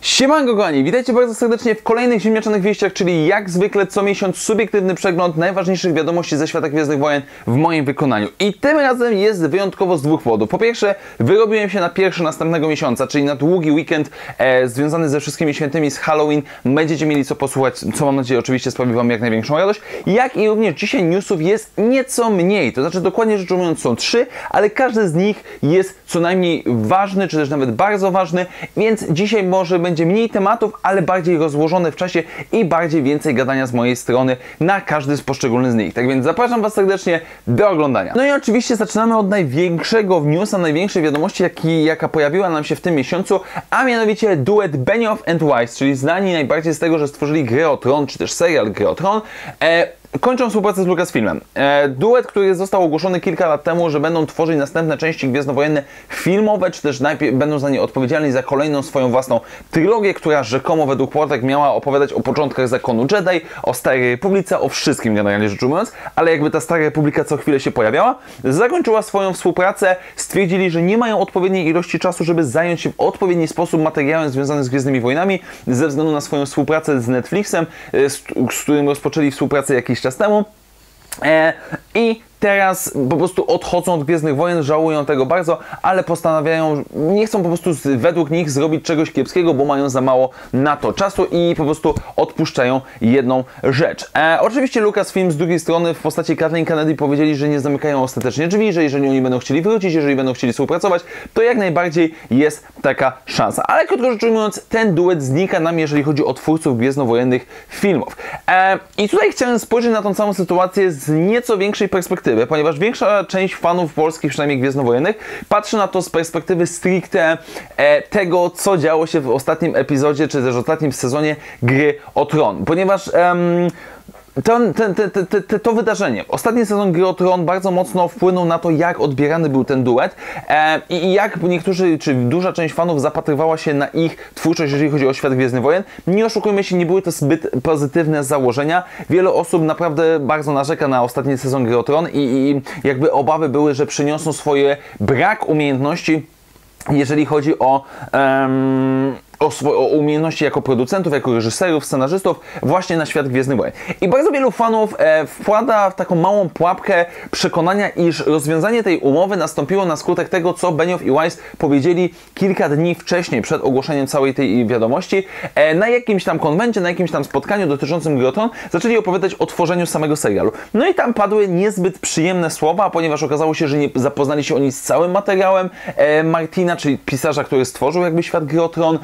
Siemanko kochani, witajcie bardzo serdecznie w kolejnych ziemniaczanych wieściach, czyli jak zwykle co miesiąc subiektywny przegląd najważniejszych wiadomości ze świata Gwiezdnych Wojen w moim wykonaniu. I tym razem jest wyjątkowo z dwóch powodów. Po pierwsze, wyrobiłem się na pierwszy następnego miesiąca, czyli na długi weekend e, związany ze wszystkimi świętymi z Halloween. Będziecie mieli co posłuchać, co mam nadzieję oczywiście sprawi Wam jak największą radość. Jak i również dzisiaj newsów jest nieco mniej, to znaczy dokładnie rzecz ujmując są trzy, ale każdy z nich jest co najmniej ważny, czy też nawet bardzo ważny, więc dzisiaj może będzie mniej tematów, ale bardziej rozłożone w czasie i bardziej więcej gadania z mojej strony na każdy z poszczególnych z nich. Tak więc zapraszam Was serdecznie do oglądania. No i oczywiście zaczynamy od największego newsa, największej wiadomości, jaki, jaka pojawiła nam się w tym miesiącu, a mianowicie duet Benioff and Weiss, czyli znani najbardziej z tego, że stworzyli grę o Tron, czy też serial Gry o Tron, e, Kończą współpracę z Lucasfilmem. E, duet, który został ogłoszony kilka lat temu, że będą tworzyć następne części gwiezdnowojenne filmowe, czy też najpierw będą za nie odpowiedzialni za kolejną swoją własną trylogię, która rzekomo według płotek miała opowiadać o początkach zakonu Jedi, o Starej Republice, o wszystkim generalnie rzecz ujmując, ale jakby ta Stara Republika co chwilę się pojawiała, zakończyła swoją współpracę, stwierdzili, że nie mają odpowiedniej ilości czasu, żeby zająć się w odpowiedni sposób materiałem związanym z Gwiezdnymi Wojnami, ze względu na swoją współpracę z Netflixem, e, z, z którym rozpoczęli współpracę jakiś czas temu. E, I teraz po prostu odchodzą od Gwiezdnych Wojen, żałują tego bardzo, ale postanawiają, nie chcą po prostu według nich zrobić czegoś kiepskiego, bo mają za mało na to czasu i po prostu odpuszczają jedną rzecz. E, oczywiście Lucasfilm z drugiej strony w postaci Kathleen Kennedy powiedzieli, że nie zamykają ostatecznie drzwi, że jeżeli oni będą chcieli wrócić, jeżeli będą chcieli współpracować, to jak najbardziej jest taka szansa. Ale krótko rzecz ujmując, ten duet znika nam, jeżeli chodzi o twórców gwiezdnowojennych filmów. E, I tutaj chciałem spojrzeć na tą całą sytuację z nieco większej perspektywy perspektywy, ponieważ większa część fanów polskich, przynajmniej gwiezdnowojennych, patrzy na to z perspektywy stricte e, tego, co działo się w ostatnim epizodzie, czy też ostatnim sezonie gry o Tron. Ponieważ em, ten, ten, te, to wydarzenie, ostatni sezon Gry o Tron bardzo mocno wpłynął na to, jak odbierany był ten duet e, i jak niektórzy, czy duża część fanów zapatrywała się na ich twórczość, jeżeli chodzi o świat Gwiezdnych Wojen. Nie oszukujmy się, nie były to zbyt pozytywne założenia. Wiele osób naprawdę bardzo narzeka na ostatni sezon Gry o Tron i, i jakby obawy były, że przyniosą swoje brak umiejętności jeżeli chodzi o um, o, o, umiejętności jako producentów, jako reżyserów, scenarzystów właśnie na świat Gwiezdny Wojen. I bardzo wielu fanów e, wkłada w taką małą pułapkę przekonania, iż rozwiązanie tej umowy nastąpiło na skutek tego, co Benioff i Weiss powiedzieli kilka dni wcześniej, przed ogłoszeniem całej tej wiadomości. E, na jakimś tam konwencie, na jakimś tam spotkaniu dotyczącym Groton zaczęli opowiadać o tworzeniu samego serialu. No i tam padły niezbyt przyjemne słowa, ponieważ okazało się, że nie zapoznali się oni z całym materiałem e, Martina, czyli pisarza, który stworzył jakby świat Grotron,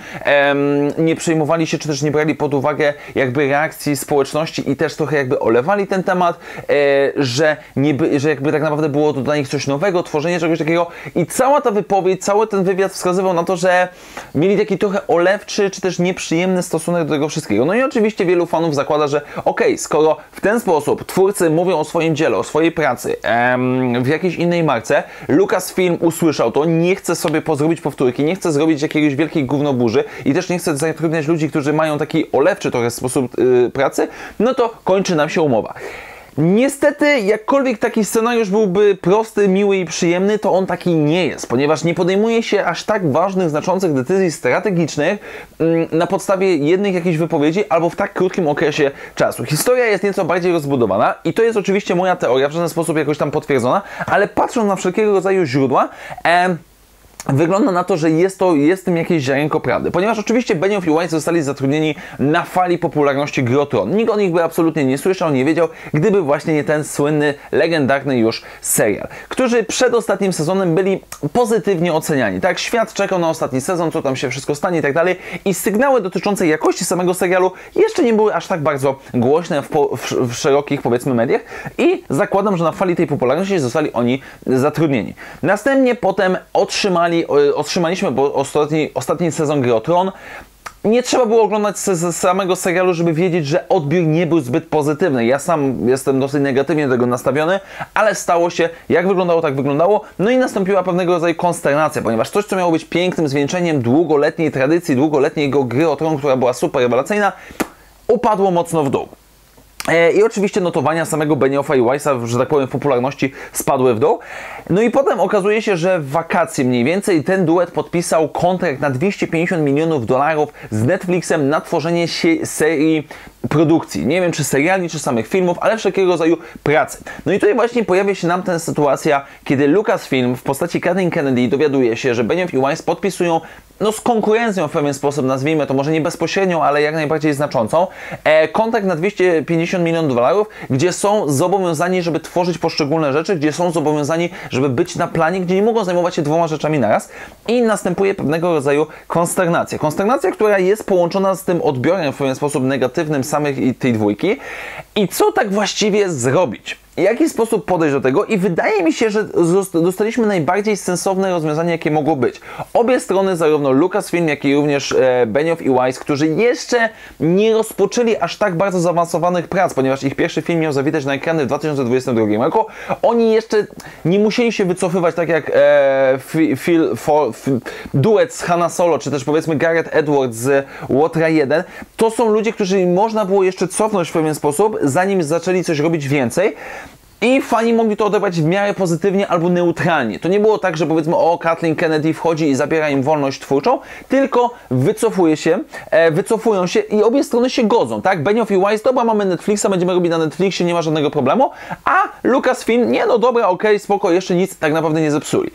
nie przejmowali się, czy też nie brali pod uwagę jakby reakcji społeczności i też trochę jakby olewali ten temat, e, że, nie, że jakby tak naprawdę było to dla nich coś nowego, tworzenie czegoś takiego i cała ta wypowiedź, cały ten wywiad wskazywał na to, że mieli taki trochę olewczy, czy też nieprzyjemny stosunek do tego wszystkiego. No i oczywiście wielu fanów zakłada, że okej, okay, skoro w ten sposób twórcy mówią o swoim dziele, o swojej pracy em, w jakiejś innej marce, Lucasfilm usłyszał to, nie chce sobie pozrobić powtórki, nie chce zrobić jakiegoś wielkiej gównoburzy i też nie chce zatrudniać ludzi, którzy mają taki olewczy trochę sposób yy, pracy, no to kończy nam się umowa. Niestety, jakkolwiek taki scenariusz byłby prosty, miły i przyjemny, to on taki nie jest, ponieważ nie podejmuje się aż tak ważnych, znaczących decyzji strategicznych mm, na podstawie jednych jakichś wypowiedzi albo w tak krótkim okresie czasu. Historia jest nieco bardziej rozbudowana i to jest oczywiście moja teoria, w żaden sposób jakoś tam potwierdzona, ale patrząc na wszelkiego rodzaju źródła, em, Wygląda na to, że jest to jest tym jakieś ziarenko prawdy, ponieważ oczywiście Benioff i Weiss zostali zatrudnieni na fali popularności Grotron. Nikt o nich by absolutnie nie słyszał, nie wiedział, gdyby właśnie nie ten słynny, legendarny już serial, którzy przed ostatnim sezonem byli pozytywnie oceniani. Tak, świat czekał na ostatni sezon, co tam się wszystko stanie i tak dalej i sygnały dotyczące jakości samego serialu jeszcze nie były aż tak bardzo głośne w, po, w, w szerokich, powiedzmy, mediach i zakładam, że na fali tej popularności zostali oni zatrudnieni. Następnie potem otrzymali otrzymali, otrzymaliśmy, bo ostatni, ostatni sezon Gry nie trzeba było oglądać samego serialu, żeby wiedzieć, że odbiór nie był zbyt pozytywny. Ja sam jestem dosyć negatywnie do tego nastawiony, ale stało się, jak wyglądało, tak wyglądało. No i nastąpiła pewnego rodzaju konsternacja, ponieważ coś, co miało być pięknym zwieńczeniem długoletniej tradycji, długoletniego gry o tron, która była super rewelacyjna, upadło mocno w dół. E, I oczywiście notowania samego Beniofa i Weissa, że tak powiem, w popularności spadły w dół. No i potem okazuje się, że w wakacje mniej więcej ten duet podpisał kontrakt na 250 milionów dolarów z Netflixem na tworzenie serii produkcji. Nie wiem, czy seriali, czy samych filmów, ale wszelkiego rodzaju pracy. No i tutaj właśnie pojawia się nam ta sytuacja, kiedy Lucasfilm w postaci Kathleen Kennedy dowiaduje się, że Benioff i Weiss podpisują no z konkurencją w pewien sposób, nazwijmy to może nie bezpośrednią, ale jak najbardziej znaczącą, e, kontrakt na 250 milionów dolarów, gdzie są zobowiązani, żeby tworzyć poszczególne rzeczy, gdzie są zobowiązani, żeby być na planie, gdzie nie mogą zajmować się dwoma rzeczami naraz i następuje pewnego rodzaju konsternacja. Konsternacja, która jest połączona z tym odbiorem w pewien sposób negatywnym samych tej dwójki i co tak właściwie zrobić? Jaki sposób podejść do tego i wydaje mi się, że dostaliśmy najbardziej sensowne rozwiązanie, jakie mogło być. Obie strony, zarówno Lucasfilm, jak i również e, Benioff i Weiss, którzy jeszcze nie rozpoczęli aż tak bardzo zaawansowanych prac, ponieważ ich pierwszy film miał zawitać na ekrany w 2022 roku, oni jeszcze nie musieli się wycofywać, tak jak e, Phil, for, duet z Hanna Solo, czy też powiedzmy Gareth Edwards z Łotra 1. To są ludzie, którzy można było jeszcze cofnąć w pewien sposób, zanim zaczęli coś robić więcej. I fani mogli to odebrać w miarę pozytywnie albo neutralnie. To nie było tak, że powiedzmy, o, Kathleen Kennedy wchodzi i zabiera im wolność twórczą, tylko wycofuje się, e, wycofują się i obie strony się godzą, tak? Benioff i Weiss, dobra, mamy Netflixa, będziemy robić na Netflixie, nie ma żadnego problemu, a Lucasfilm, nie no dobra, okej, okay, spoko, jeszcze nic tak naprawdę nie zepsuli.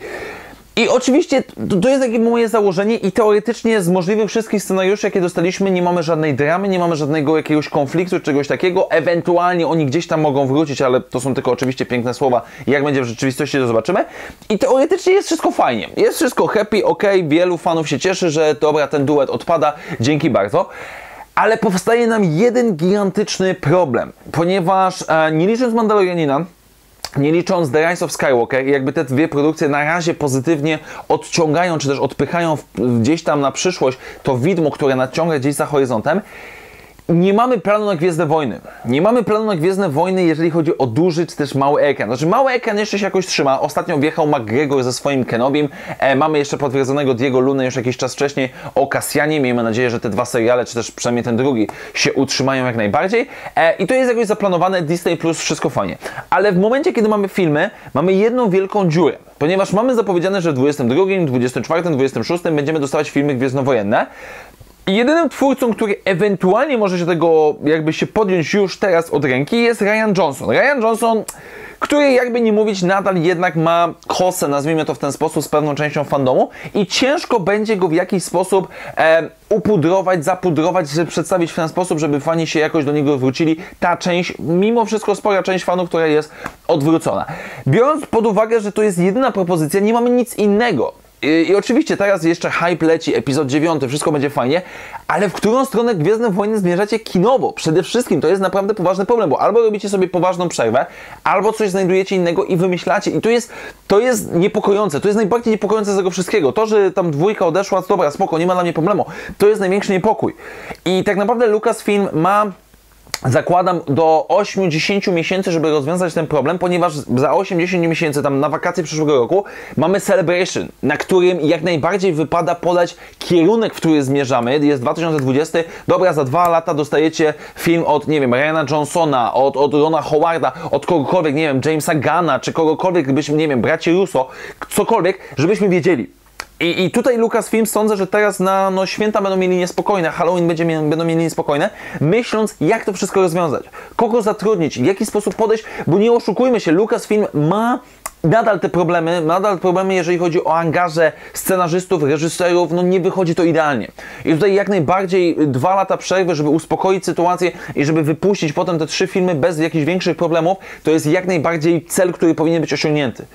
I oczywiście to jest takie moje założenie i teoretycznie z możliwych wszystkich scenariuszy, jakie dostaliśmy, nie mamy żadnej dramy, nie mamy żadnego jakiegoś konfliktu, czegoś takiego. Ewentualnie oni gdzieś tam mogą wrócić, ale to są tylko oczywiście piękne słowa. Jak będzie w rzeczywistości, to zobaczymy. I teoretycznie jest wszystko fajnie. Jest wszystko happy, ok, wielu fanów się cieszy, że dobra, ten duet odpada. Dzięki bardzo. Ale powstaje nam jeden gigantyczny problem, ponieważ e, nie licząc Mandalorianina, nie licząc The Rise of Skywalker, jakby te dwie produkcje na razie pozytywnie odciągają, czy też odpychają gdzieś tam na przyszłość to widmo, które nadciąga gdzieś za horyzontem, nie mamy planu na Gwiezdne Wojny. Nie mamy planu na Gwiezdne Wojny, jeżeli chodzi o duży czy też mały ekran. Znaczy mały ekran jeszcze się jakoś trzyma. Ostatnio wjechał McGregor ze swoim Kenobim. E, mamy jeszcze potwierdzonego Diego Lunę już jakiś czas wcześniej o Kasjanie. Miejmy nadzieję, że te dwa seriale, czy też przynajmniej ten drugi się utrzymają jak najbardziej. E, I to jest jakoś zaplanowane. Disney Plus, wszystko fajnie. Ale w momencie, kiedy mamy filmy, mamy jedną wielką dziurę. Ponieważ mamy zapowiedziane, że w 22, 24, 26 będziemy dostawać filmy gwiezdnowojenne. Jedynym twórcą, który ewentualnie może się tego jakby się podjąć już teraz od ręki jest Ryan Johnson. Ryan Johnson, który jakby nie mówić nadal jednak ma kosę, nazwijmy to w ten sposób, z pewną częścią fandomu i ciężko będzie go w jakiś sposób e, upudrować, zapudrować, żeby przedstawić w ten sposób, żeby fani się jakoś do niego wrócili. Ta część, mimo wszystko spora część fanów, która jest odwrócona. Biorąc pod uwagę, że to jest jedyna propozycja, nie mamy nic innego. I, I, oczywiście teraz jeszcze hype leci, epizod 9, wszystko będzie fajnie, ale w którą stronę Gwiezdne Wojny zmierzacie kinowo? Przede wszystkim to jest naprawdę poważny problem, bo albo robicie sobie poważną przerwę, albo coś znajdujecie innego i wymyślacie. I to jest, to jest niepokojące, to jest najbardziej niepokojące z tego wszystkiego. To, że tam dwójka odeszła, dobra, spoko, nie ma dla mnie problemu. To jest największy niepokój. I tak naprawdę Lucasfilm ma zakładam do 8-10 miesięcy, żeby rozwiązać ten problem, ponieważ za 8-10 miesięcy, tam na wakacje przyszłego roku, mamy Celebration, na którym jak najbardziej wypada podać kierunek, w który zmierzamy. Jest 2020, dobra, za dwa lata dostajecie film od, nie wiem, Ryana Johnsona, od, od Rona Howarda, od kogokolwiek, nie wiem, Jamesa Gana, czy kogokolwiek, gdybyśmy, nie wiem, braci Russo, cokolwiek, żebyśmy wiedzieli i, I tutaj Lucasfilm sądzę, że teraz na no, święta będą mieli niespokojne, Halloween będzie, będą mieli niespokojne, myśląc jak to wszystko rozwiązać, kogo zatrudnić, w jaki sposób podejść, bo nie oszukujmy się, Lucasfilm ma nadal te problemy, nadal problemy, jeżeli chodzi o angaże scenarzystów, reżyserów, no nie wychodzi to idealnie. I tutaj jak najbardziej dwa lata przerwy, żeby uspokoić sytuację i żeby wypuścić potem te trzy filmy bez jakichś większych problemów, to jest jak najbardziej cel, który powinien być osiągnięty.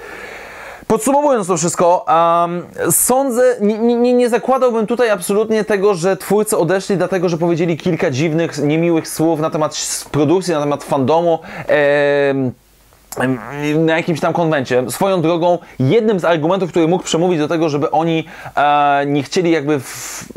Podsumowując to wszystko, um, sądzę, nie, nie, nie, zakładałbym tutaj absolutnie tego, że twórcy odeszli dlatego, że powiedzieli kilka dziwnych, niemiłych słów na temat produkcji, na temat fandomu. Na jakimś tam konwencie. Swoją drogą, jednym z argumentów, który mógł przemówić do tego, żeby oni e, nie chcieli jakby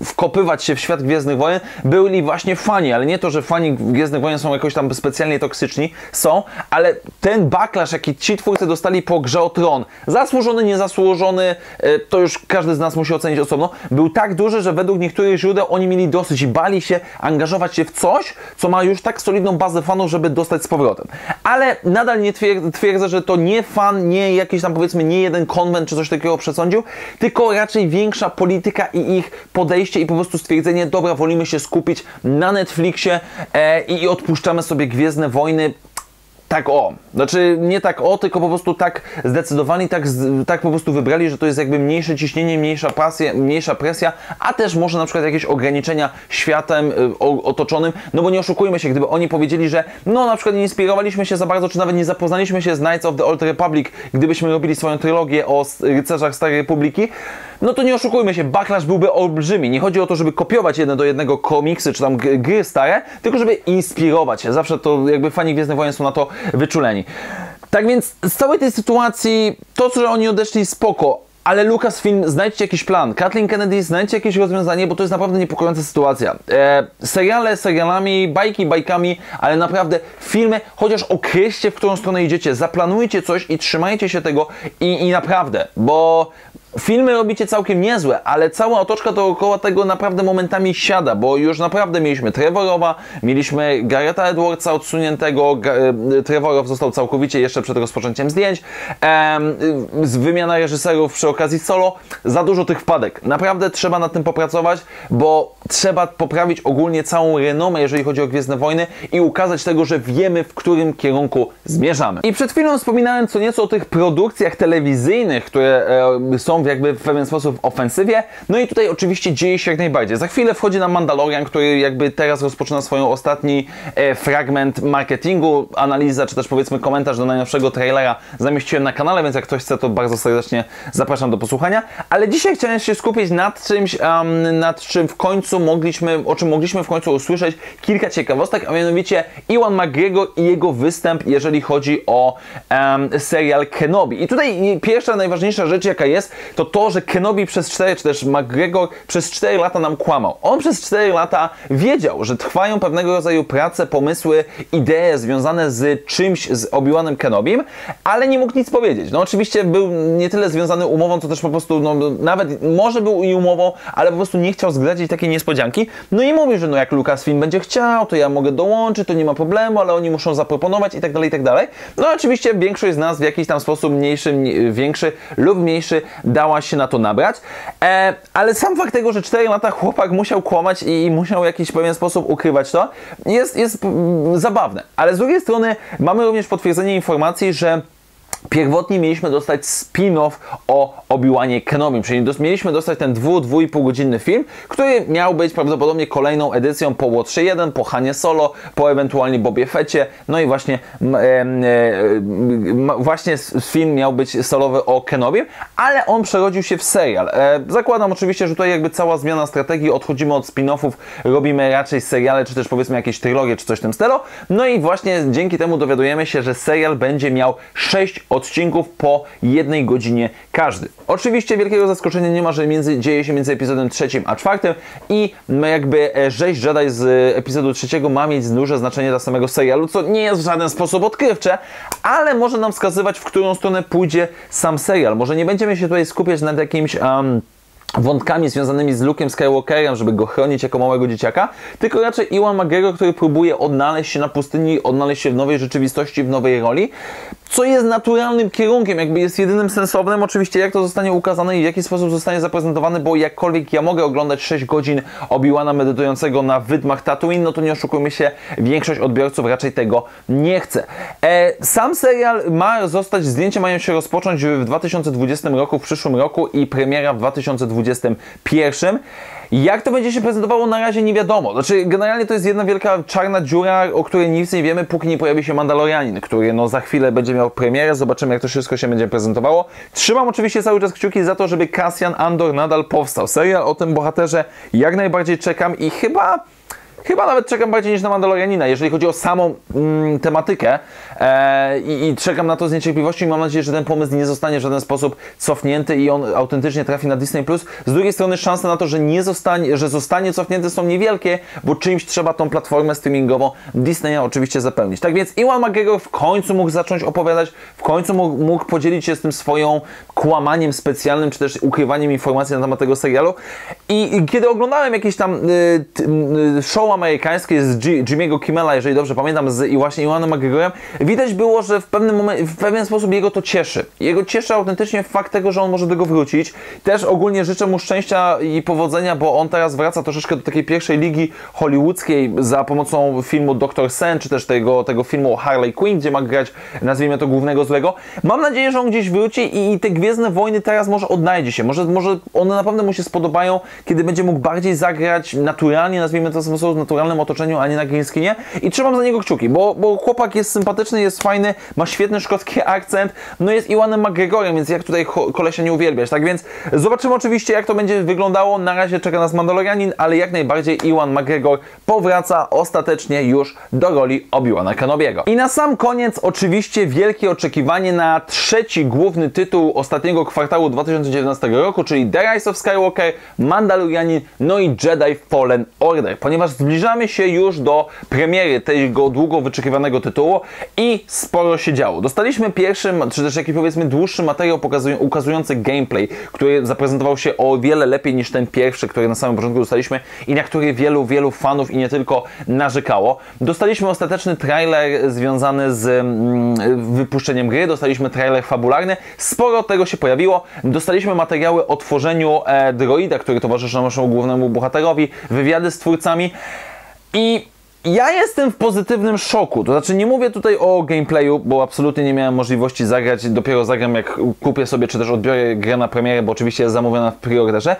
wkopywać się w świat Gwiezdnych Wojen, byli właśnie fani, ale nie to, że fani Gwiezdnych Wojen są jakoś tam specjalnie toksyczni, są, ale ten backlash, jaki ci twórcy dostali po grze o Tron, zasłużony, niezasłużony, e, to już każdy z nas musi ocenić osobno, był tak duży, że według niektórych źródeł oni mieli dosyć i bali się angażować się w coś, co ma już tak solidną bazę fanów, żeby dostać z powrotem. Ale nadal nie twierdzę, twierdzę, że to nie fan, nie jakiś tam powiedzmy, nie jeden konwent czy coś takiego przesądził, tylko raczej większa polityka i ich podejście i po prostu stwierdzenie, dobra, wolimy się skupić na Netflixie e, i odpuszczamy sobie Gwiezdne Wojny, tak o. Znaczy nie tak o, tylko po prostu tak zdecydowani, tak, tak po prostu wybrali, że to jest jakby mniejsze ciśnienie, mniejsza presja, mniejsza presja, a też może na przykład jakieś ograniczenia światem y, otoczonym, no bo nie oszukujmy się, gdyby oni powiedzieli, że no na przykład nie inspirowaliśmy się za bardzo, czy nawet nie zapoznaliśmy się z Knights of the Old Republic, gdybyśmy robili swoją trylogię o rycerzach Starej Republiki, no to nie oszukujmy się, backlash byłby olbrzymi. Nie chodzi o to, żeby kopiować jedno do jednego komiksy czy tam gry stare, tylko żeby inspirować się. Zawsze to jakby fani Gwiezdnych Wojen są na to wyczuleni. Tak więc z całej tej sytuacji, to, że oni odeszli spoko, ale Lucasfilm, znajdźcie jakiś plan. Kathleen Kennedy, znajdźcie jakieś rozwiązanie, bo to jest naprawdę niepokojąca sytuacja. E, seriale serialami, bajki bajkami, ale naprawdę filmy, chociaż określcie, w którą stronę idziecie, zaplanujcie coś i trzymajcie się tego i, i naprawdę, bo Filmy robicie całkiem niezłe, ale cała otoczka dookoła tego naprawdę momentami siada, bo już naprawdę mieliśmy Trevorowa, mieliśmy Garetha Edwardsa odsuniętego, e, Trevorow został całkowicie jeszcze przed rozpoczęciem zdjęć, wymiana reżyserów przy okazji solo, za dużo tych wpadek. Naprawdę trzeba nad tym popracować, bo trzeba poprawić ogólnie całą renomę, jeżeli chodzi o Gwiezdne Wojny i ukazać tego, że wiemy, w którym kierunku zmierzamy. I przed chwilą wspominałem co nieco o tych produkcjach telewizyjnych, które e, są w jakby w pewien sposób ofensywie. No i tutaj oczywiście dzieje się jak najbardziej. Za chwilę wchodzi na Mandalorian, który jakby teraz rozpoczyna swoją ostatni e, fragment marketingu, analiza, czy też powiedzmy komentarz do najnowszego trailera zamieściłem na kanale, więc jak ktoś chce, to bardzo serdecznie zapraszam do posłuchania. Ale dzisiaj chciałem się skupić nad czymś, um, nad czym w końcu mogliśmy, o czym mogliśmy w końcu usłyszeć kilka ciekawostek, a mianowicie Iwan McGregor i jego występ, jeżeli chodzi o um, serial Kenobi. I tutaj pierwsza, najważniejsza rzecz, jaka jest, to to, że Kenobi przez 4, czy też McGregor przez 4 lata nam kłamał. On przez 4 lata wiedział, że trwają pewnego rodzaju prace, pomysły, idee związane z czymś, z Obi-Wanem Kenobim, ale nie mógł nic powiedzieć. No oczywiście był nie tyle związany umową, to też po prostu, no nawet może był i umową, ale po prostu nie chciał zdradzić takiej niespodzianki. No i mówi, że no jak Lucasfilm będzie chciał, to ja mogę dołączyć, to nie ma problemu, ale oni muszą zaproponować i tak dalej, i tak dalej. No oczywiście większość z nas w jakiś tam sposób mniejszy, większy lub mniejszy dała się na to nabrać, e, ale sam fakt tego, że 4 lata chłopak musiał kłamać i musiał w jakiś pewien sposób ukrywać to, jest, jest mm, zabawne. Ale z drugiej strony mamy również potwierdzenie informacji, że Pierwotnie mieliśmy dostać spin-off o Obi-Wanie Kenobim, czyli mieliśmy dostać ten 2-2,5 godzinny film, który miał być prawdopodobnie kolejną edycją po Watch 1, po Hanie Solo, po ewentualnie Bobie Fecie, no i właśnie e, e, właśnie film miał być solowy o Kenobim, ale on przerodził się w serial. E, zakładam oczywiście, że tutaj jakby cała zmiana strategii, odchodzimy od spin-offów, robimy raczej seriale, czy też powiedzmy jakieś trylogie, czy coś w tym stylu, no i właśnie dzięki temu dowiadujemy się, że serial będzie miał 6 odcinków po jednej godzinie każdy. Oczywiście wielkiego zaskoczenia nie ma, że między, dzieje się między epizodem trzecim a czwartym i jakby e, rzeź Jedi z epizodu trzeciego ma mieć duże znaczenie dla samego serialu, co nie jest w żaden sposób odkrywcze, ale może nam wskazywać, w którą stronę pójdzie sam serial. Może nie będziemy się tutaj skupiać nad jakimś... Um, wątkami związanymi z Luke'em Skywalkerem, żeby go chronić jako małego dzieciaka, tylko raczej Iwan McGregor, który próbuje odnaleźć się na pustyni, odnaleźć się w nowej rzeczywistości, w nowej roli, co jest naturalnym kierunkiem, jakby jest jedynym sensownym. Oczywiście jak to zostanie ukazane i w jaki sposób zostanie zaprezentowane, bo jakkolwiek ja mogę oglądać 6 godzin Obi-Wana medytującego na wydmach Tatooine, no to nie oszukujmy się, większość odbiorców raczej tego nie chce. E, sam serial ma zostać, zdjęcia mają się rozpocząć w 2020 roku, w przyszłym roku i premiera w 2021. Jak to będzie się prezentowało na razie nie wiadomo. Znaczy generalnie to jest jedna wielka czarna dziura, o której nic nie wiemy, póki nie pojawi się Mandalorianin, który no za chwilę będzie miał premierę, zobaczymy jak to wszystko się będzie prezentowało. Trzymam oczywiście cały czas kciuki za to, żeby Cassian Andor nadal powstał. Serial o tym bohaterze jak najbardziej czekam i chyba Chyba nawet czekam bardziej niż na Mandalorianina, jeżeli chodzi o samą mm, tematykę e, i, i, czekam na to z niecierpliwością i mam nadzieję, że ten pomysł nie zostanie w żaden sposób cofnięty i on autentycznie trafi na Disney+. Z drugiej strony szanse na to, że nie zostanie, że zostanie cofnięty są niewielkie, bo czymś trzeba tą platformę streamingową Disneya oczywiście zapełnić. Tak więc Iwan McGregor w końcu mógł zacząć opowiadać, w końcu mógł, mógł podzielić się z tym swoją kłamaniem specjalnym, czy też ukrywaniem informacji na temat tego serialu i, i kiedy oglądałem jakieś tam y, y, show amerykańskie z G, Jimmy'ego Kimmela, jeżeli dobrze pamiętam, z i właśnie Iwanem McGregorem, widać było, że w pewnym momencie, w pewien sposób jego to cieszy. Jego cieszy autentycznie fakt tego, że on może do tego wrócić. Też ogólnie życzę mu szczęścia i powodzenia, bo on teraz wraca troszeczkę do takiej pierwszej ligi hollywoodzkiej za pomocą filmu Dr. Sen, czy też tego, tego filmu Harley Quinn, gdzie ma grać, nazwijmy to, głównego złego. Mam nadzieję, że on gdzieś wróci i, te Gwiezdne Wojny teraz może odnajdzie się. Może, może one naprawdę mu się spodobają, kiedy będzie mógł bardziej zagrać naturalnie, nazwijmy to w sposób naturalnym otoczeniu, a nie na screenie. I trzymam za niego kciuki, bo, bo chłopak jest sympatyczny, jest fajny, ma świetny szkocki akcent, no jest Iwanem McGregorem, więc jak tutaj kolesia nie uwielbiać. Tak więc zobaczymy oczywiście, jak to będzie wyglądało. Na razie czeka nas Mandalorianin, ale jak najbardziej Iwan McGregor powraca ostatecznie już do roli Obi-Wana Kenobiego. I na sam koniec oczywiście wielkie oczekiwanie na trzeci główny tytuł ostatniego kwartału 2019 roku, czyli The Rise of Skywalker, Mandalorianin, no i Jedi Fallen Order, ponieważ zbliżamy się już do premiery tego długo wyczekiwanego tytułu i sporo się działo. Dostaliśmy pierwszy, czy też jakiś powiedzmy dłuższy materiał ukazujący gameplay, który zaprezentował się o wiele lepiej niż ten pierwszy, który na samym początku dostaliśmy i na który wielu, wielu fanów i nie tylko narzekało. Dostaliśmy ostateczny trailer związany z mm, wypuszczeniem gry, dostaliśmy trailer fabularny, sporo tego się pojawiło. Dostaliśmy materiały o tworzeniu e, droida, który towarzyszy naszemu głównemu bohaterowi, wywiady z twórcami i ja jestem w pozytywnym szoku. To znaczy, nie mówię tutaj o gameplayu, bo absolutnie nie miałem możliwości zagrać. Dopiero zagram, jak kupię sobie, czy też odbiorę grę na premierę, bo oczywiście jest zamówiona w preorderze.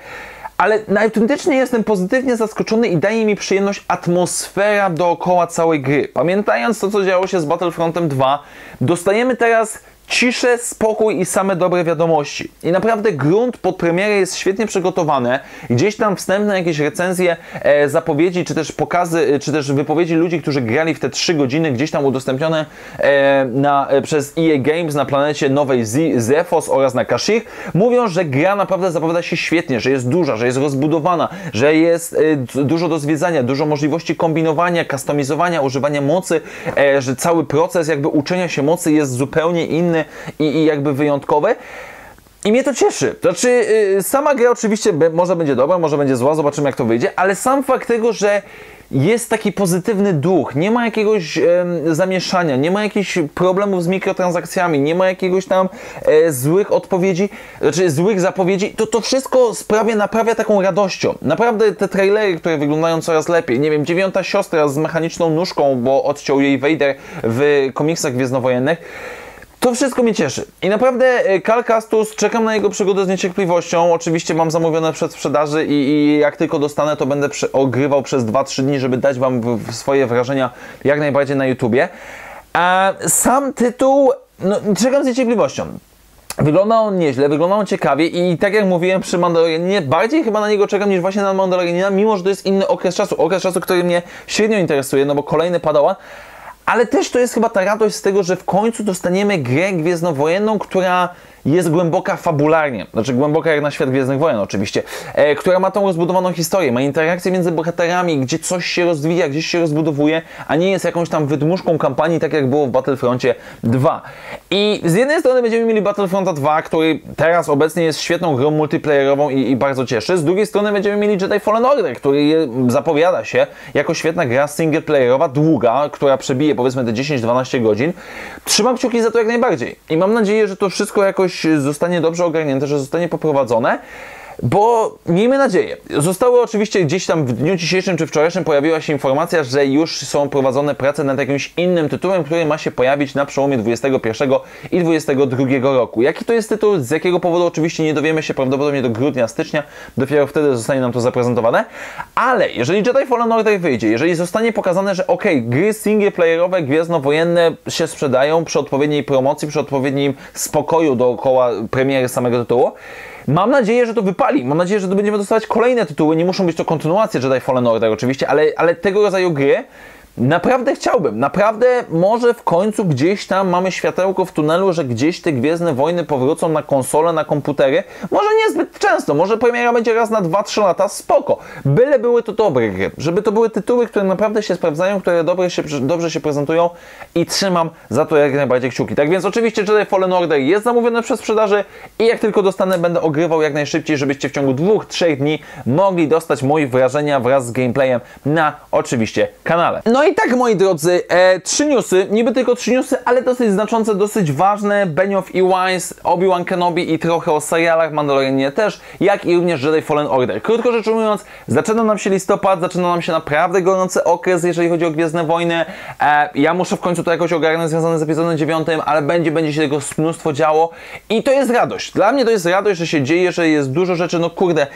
Ale autentycznie jestem pozytywnie zaskoczony i daje mi przyjemność atmosfera dookoła całej gry. Pamiętając to, co działo się z Battlefrontem 2, dostajemy teraz ciszę, spokój i same dobre wiadomości. I naprawdę grunt pod premierę jest świetnie przygotowany. Gdzieś tam wstępne jakieś recenzje, e, zapowiedzi, czy też pokazy, e, czy też wypowiedzi ludzi, którzy grali w te 3 godziny, gdzieś tam udostępnione e, na, e, przez EA Games na planecie nowej Zephos oraz na Kashyyyk, mówią, że gra naprawdę zapowiada się świetnie, że jest duża, że jest rozbudowana, że jest e, dużo do zwiedzania, dużo możliwości kombinowania, kustomizowania, używania mocy, e, że cały proces jakby uczenia się mocy jest zupełnie inny i, i jakby wyjątkowe. I mnie to cieszy. Znaczy, yy, sama gra oczywiście może będzie dobra, może będzie zła, zobaczymy jak to wyjdzie, ale sam fakt tego, że jest taki pozytywny duch, nie ma jakiegoś e, zamieszania, nie ma jakichś problemów z mikrotransakcjami, nie ma jakiegoś tam e, złych odpowiedzi, znaczy złych zapowiedzi, to to wszystko sprawia, naprawia taką radością. Naprawdę te trailery, które wyglądają coraz lepiej, nie wiem, dziewiąta siostra z mechaniczną nóżką, bo odciął jej Vader w komiksach gwiezdnowojennych, to wszystko mnie cieszy. I naprawdę Karl e, Castus, czekam na jego przygodę z niecierpliwością. Oczywiście mam zamówione przed sprzedaży i, i jak tylko dostanę, to będę ogrywał przez 2-3 dni, żeby dać Wam swoje wrażenia jak najbardziej na YouTubie. A sam tytuł, no, czekam z niecierpliwością. Wygląda on nieźle, wygląda on ciekawie i tak jak mówiłem przy Mandalorianie, bardziej chyba na niego czekam niż właśnie na Mandalorianina, mimo że to jest inny okres czasu. Okres czasu, który mnie średnio interesuje, no bo kolejny Padawan, ale też to jest chyba ta radość z tego, że w końcu dostaniemy grę gwiezdnowojenną, która jest głęboka fabularnie, znaczy głęboka jak na świat Gwiezdnych Wojen oczywiście, e, która ma tą rozbudowaną historię, ma interakcję między bohaterami, gdzie coś się rozwija, gdzieś się rozbudowuje, a nie jest jakąś tam wydmuszką kampanii, tak jak było w Battlefroncie 2. I z jednej strony będziemy mieli Battlefronta 2, który teraz obecnie jest świetną grą multiplayerową i, i bardzo cieszy, z drugiej strony będziemy mieli Jedi Fallen Order, który zapowiada się jako świetna gra singleplayerowa, długa, która przebije powiedzmy te 10-12 godzin. Trzymam kciuki za to jak najbardziej i mam nadzieję, że to wszystko jakoś zostanie dobrze ogarnięte, że zostanie poprowadzone. Bo miejmy nadzieję. Zostały oczywiście gdzieś tam w dniu dzisiejszym czy wczorajszym pojawiła się informacja, że już są prowadzone prace nad jakimś innym tytułem, który ma się pojawić na przełomie 21 i 22 roku. Jaki to jest tytuł, z jakiego powodu oczywiście nie dowiemy się prawdopodobnie do grudnia, stycznia, dopiero wtedy zostanie nam to zaprezentowane. Ale jeżeli Jedi Fallen Order wyjdzie, jeżeli zostanie pokazane, że ok, gry singleplayerowe, gwiezdnowojenne się sprzedają przy odpowiedniej promocji, przy odpowiednim spokoju dookoła premiery samego tytułu, Mam nadzieję, że to wypali. Mam nadzieję, że to będziemy dostawać kolejne tytuły. Nie muszą być to kontynuacje Jedi Fallen Order oczywiście, ale, ale tego rodzaju gry Naprawdę chciałbym, naprawdę może w końcu gdzieś tam mamy światełko w tunelu, że gdzieś te Gwiezdne Wojny powrócą na konsole, na komputery. Może niezbyt często, może premiera będzie raz na 2-3 lata, spoko. Byle były to dobre gry, żeby to były tytuły, które naprawdę się sprawdzają, które dobre się, dobrze się prezentują i trzymam za to jak najbardziej kciuki. Tak więc oczywiście Jedi Fallen Order jest zamówione przez sprzedaży i jak tylko dostanę, będę ogrywał jak najszybciej, żebyście w ciągu 2-3 dni mogli dostać moje wrażenia wraz z gameplayem na oczywiście kanale. No i tak, moi drodzy, e, trzy newsy, niby tylko trzy newsy, ale dosyć znaczące, dosyć ważne. Benioff i Wise, Obi-Wan Kenobi i trochę o serialach, Mandalorianie też, jak i również Jedi Fallen Order. Krótko rzecz ujmując, zaczyna nam się listopad, zaczyna nam się naprawdę gorący okres, jeżeli chodzi o Gwiezdne Wojny. E, ja muszę w końcu to jakoś ogarnąć związane z epizodem 9, ale będzie, będzie się tego mnóstwo działo i to jest radość. Dla mnie to jest radość, że się dzieje, że jest dużo rzeczy, no kurde,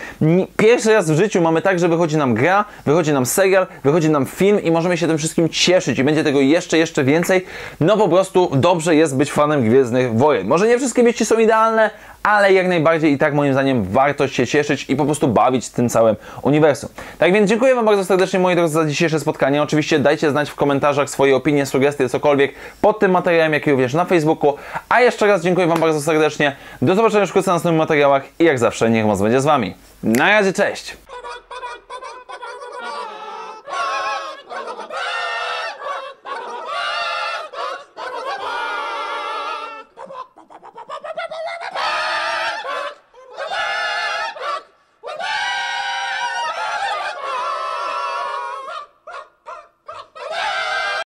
pierwszy raz w życiu mamy tak, że wychodzi nam gra, wychodzi nam serial, wychodzi nam film i możemy się tym wszystkim cieszyć i będzie tego jeszcze, jeszcze więcej. No po prostu dobrze jest być fanem Gwiezdnych Wojen. Może nie wszystkie wieści są idealne, ale jak najbardziej i tak moim zdaniem warto się cieszyć i po prostu bawić tym całym uniwersum. Tak więc dziękuję Wam bardzo serdecznie moi drodzy za dzisiejsze spotkanie. Oczywiście dajcie znać w komentarzach swoje opinie, sugestie, cokolwiek pod tym materiałem, jak i również na Facebooku. A jeszcze raz dziękuję Wam bardzo serdecznie. Do zobaczenia wkrótce na następnych materiałach i jak zawsze niech moc będzie z Wami. Na razie, cześć!